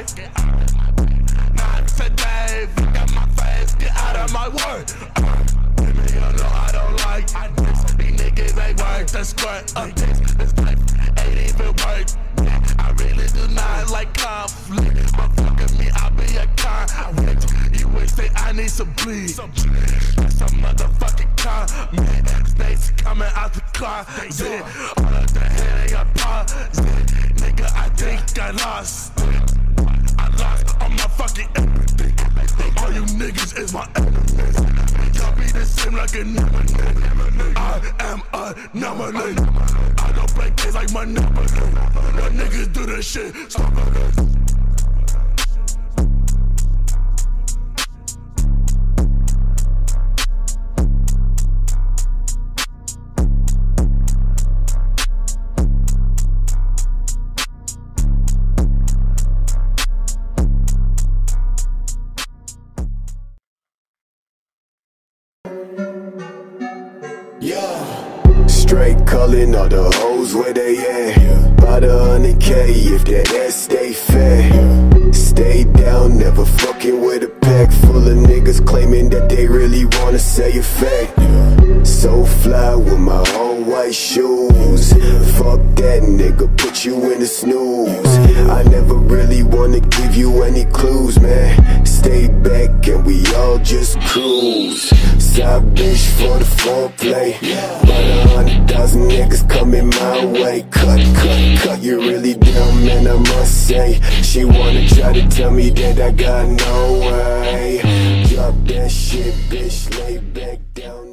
of way. Not today. Fuck up my face, get out of my way. Give me a no, I don't like. I diss these niggas ain't worth the squirt. Up this, this life ain't even worth. I really do not like conflict. Motherfucker me, I'll be a convict. You wish that I need some bleed. Some motherfucking comment. Snakes coming out the closet. All of the head ain't positive. Nigga, I think I lost. I lost all you niggas is my enemies. Y'all be the same like a nemesis. I am a nominee. I don't play games like my Monopoly. The niggas do the shit. Stop it. Yeah. Straight calling all the hoes where they at. About a hundred K if that ass stay fat. Stay down, never fucking with a pack full of niggas claiming that they really wanna say a fact. So fly with my all white shoes. Fuck that nigga, put you in the snooze. I never really wanna give you any clues, man. Stay back and we all just cruise. Side bitch for the foreplay. About a hundred thousand niggas coming my way. Cut, cut, cut, you really dumb man, I must say. She wanna try to tell me that I got no way. Drop that shit, bitch, lay back down.